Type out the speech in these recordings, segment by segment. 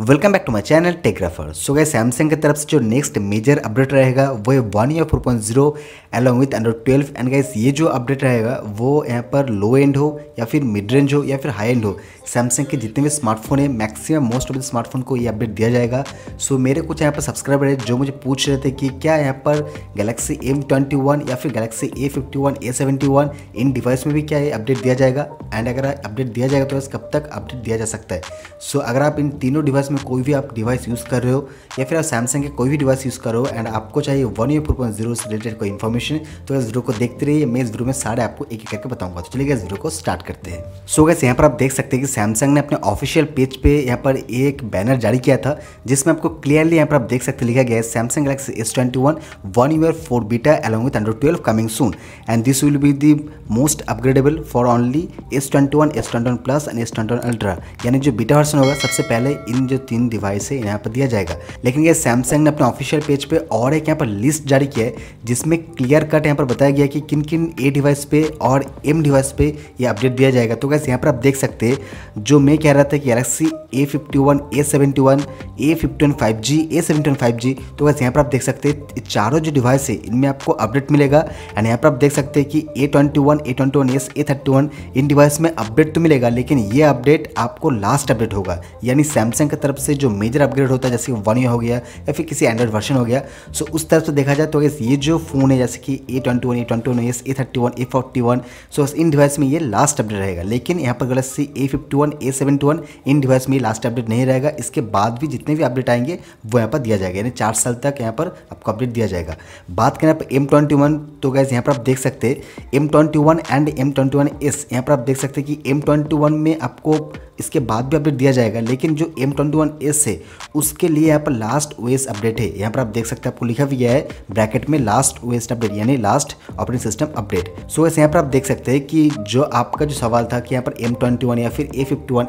Welcome back to my channel Techrafer so गए Samsung की तरफ़ से जो नेक्स्ट मेजर अपडेट रहेगा वो है one UI four point zero along with Android twelve and guys ये जो अपडेट रहेगा वो यहाँ पर लो एंड हो या फिर मिड रेंज हो या फिर हाई एंड हो सैमसंग के जितने भी स्मार्टफ़ोन है maximum most of the smartphone को ये अपडेट दिया जाएगा। सो so, मेरे कुछ यहाँ पर सब्सक्राइबर है जो मुझे पूछ रहे थे कि क्या यहाँ पर गैलेक्सी एम ट्वेंटी वन या फिर Galaxy A fifty one A seventy one in device में भी क्या ये अपडेट दिया जाएगा? एंड अगर अपडेट दिया जाएगा तो कब तक अपडेट दिया जा सकता है? सो so, अगर आप इन तीनों डिवाइस में कोई भी आप डिवाइस यूज़ कर रहे हो, या फिर आप सैमसंग के कोई भी डिवाइस यूज़ कर रहे हो एंड आपको चाहिए one UI four point zero से रिलेटेड कोई इन्फॉर्मेशन तो इस वीडियो को देखते रहिए। मैं इस वीडियो में सारे आपको एक एक करके बताऊँगा। तो चलिए इस वीडियो को स्टार्ट करते हैं। सो गैस यहाँ पर आप देख सकते हैं कि सैमसंग ने अपने ऑफिशियल पेज पे यहाँ पर एक बैनर जारी किया था, जिसमें आपको क्लियरली यहाँ पर आप देख सकते लिखा गया है Samsung Galaxy S twenty one one UI four beta along with Android twelve coming soon and this will be the most upgradeable for only S twenty one S twenty one plus and S twenty one ultra यानी जो beta version होगा, सबसे पहले इन जो तीन device है, यहाँ पर दिया जाएगा। लेकिन ये सैमसंग ने अपने ऑफिशियल पेज पे और एक यहाँ पर लिस्ट जारी किया है, जिसमें क्लियर कट यहाँ पर बताया गया कि किन किन ए डिवाइस पे और एम डिवाइस पे ये अपडेट दिया जाएगा। तो कैसे यहाँ पर आप देख सकते हैं, जो मैं कह रहा था कि Galaxy A fifty one A seventy one A fifty one five G A seventy one five G तो वैसे यहाँ पर आप देख सकते हैं, चारों जो डिवाइस है, इनमें आपको अपडेट मिलेगा। एंड यहाँ पर आप देख सकते हैं कि A twenty one A twenty one S A thirty one in device में अपडेट तो मिलेगा, लेकिन ये अपडेट आपको लास्ट अपडेट होगा। यानी सैमसंग की तरफ़ से जो मेजर अपग्रेड होता है, जैसे वन हो गया या फिर किसी एंड्रॉइड वर्जन हो गया सो उस तरफ़ से देखा जाए तो ये जो फ़ोन है, जैसे कि A twenty one A twenty one S A thirty one A forty one so in device में ये लास्ट अपडेट रहेगा। लेकिन यहाँ पर Galaxy A fifty one A seventy one in device में लास्ट अपडेट नहीं रहेगा। इसके बाद भी जितने भी अपडेट आएँगे, वो यहाँ पर दिया जाएगा। यानी चार साल तक यहाँ पर आपको अपडेट दिया जाएगा। बात करें आप एम ट्वेंटी वन तो गैस यहाँ पर आप देख सकते हैं M twenty one and M twenty one S यहाँ पर आप देख सकते हैं कि एम ट्वेंटी वन में आपको इसके बाद भी अपडेट दिया जाएगा लेकिन जो एम ट्वेंटी वन एस है उसके लिए यहाँ पर लास्ट ओएस अपडेट है। यहाँ पर आप देख सकते हैं आपको लिखा भी गया है ब्रैकेट में लास्ट ओएस अपडेट यानी last operating system update so ऐसे यहाँ पर आप देख सकते हैं कि जो आपका जो सवाल था कि यहाँ पर एम या फिर ए फिफ्टी वन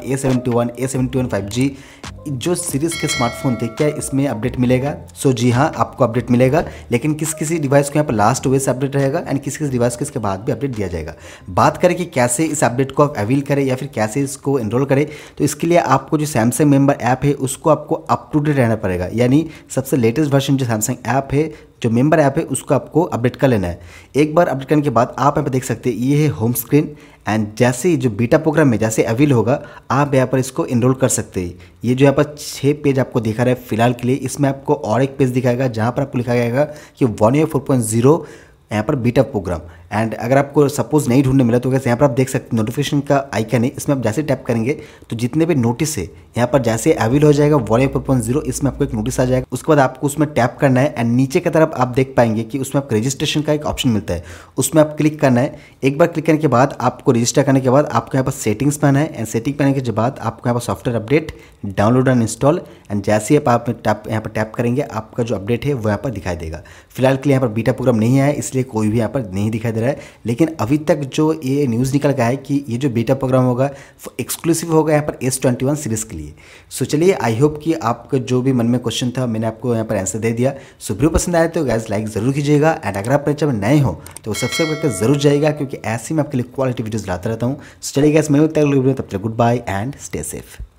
जो सीरीज़ के स्मार्टफ़ोन थे क्या इसमें अपडेट मिलेगा? सो so, जी हाँ आपको अपडेट मिलेगा लेकिन किस किसी डिवाइस को यहाँ पर लास्ट वे से अपडेट रहेगा एंड किस किस डिवाइस को इसके बाद भी अपडेट दिया जाएगा। बात करें कि कैसे इस अपडेट को आप अवील करें या फिर कैसे इसको एनरोल करें तो इसके लिए आपको जो सैमसंग मेंबर ऐप है, उसको आपको अप टू डेट रहना पड़ेगा। यानी सबसे लेटेस्ट वर्जन जो सैमसंग ऐप है, जो मेंबर ऐप है, उसको आपको अपडेट कर लेना है। एक बार अपडेट करने के बाद आप यहाँ पर देख सकते हैं, ये है होम स्क्रीन एंड जैसे जो बीटा प्रोग्राम में जैसे अवेल होगा, आप यहाँ पर इसको इनरोल कर सकते हैं। ये जो यहाँ पर छः पेज आपको दिखा रहा है फ़िलहाल के लिए, इसमें आपको और एक पेज दिखाएगा, जहाँ पर आपको लिखा जाएगा कि one UI four point zero यहाँ पर बीटा प्रोग्राम एंड अगर आपको सपोज़ नहीं ढूँढने मिला तो कैसे यहाँ पर आप देख सकते हैं नोटिफिकेशन का आइकन है। इसमें आप जैसे टैप करेंगे तो जितने भी नोटिस है, यहाँ पर जैसे अवेल हो जाएगा वन फोर पॉइंट ज़ीरो इसमें आपको एक नोटिस आ जाएगा। उसके बाद आपको उसमें टैप करना है एंड नीचे की तरफ़ आप देख पाएँगे कि उसमें आपको रजिस्ट्रेशन का एक ऑप्शन मिलता है। उसमें आप क्लिक करना है। एक बार क्लिक करने के बाद, आपको रजिस्टर करने के बाद आपको यहाँ पर सेटिंग्स पाना है। एंड सेटिंग पाने के बाद आपको यहाँ पर software update download and install and जैसे आप यहाँ पर टैप करेंगे, आपका जो अपडेट है, वो यहाँ पर दिखाई देगा। फ़िलहाल के लिए यहाँ पर बीटा प्रोग्राम नहीं आया इसलिए कोई भी यहाँ पर नहीं दिखाई दे रहा है। लेकिन अभी तक जो ये न्यूज़ निकल गया है कि ये जो बीटा प्रोग्राम होगा एक्सक्लूसिव होगा यहाँ पर एस ट्वेंटी वन सीरीज़ के लिए। सो चलिए आई होप कि आपका जो भी मन में क्वेश्चन था, मैंने आपको यहाँ पर आंसर दे दिया। सो वीडियो पसंद आए तो गैस लाइक ज़रूर कीजिएगा। एंड अगर आप चैनल नए हो तो सब्सक्राइब करके ज़रूर जाएगा क्योंकि ऐसे मैं आपके लिए क्वालिटी वीडियोज़ लाता रहता हूँ। सो चलिए गैस मैं तब तक goodbye and stay safe